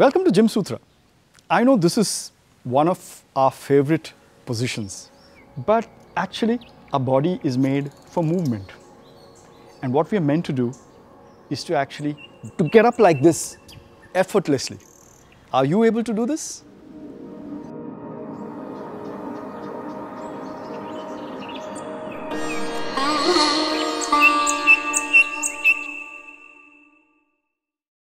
Welcome to Gymsutra. I know this is one of our favorite positions, but actually our body is made for movement. And what we are meant to do is to actually to get up like this effortlessly. Are you able to do this?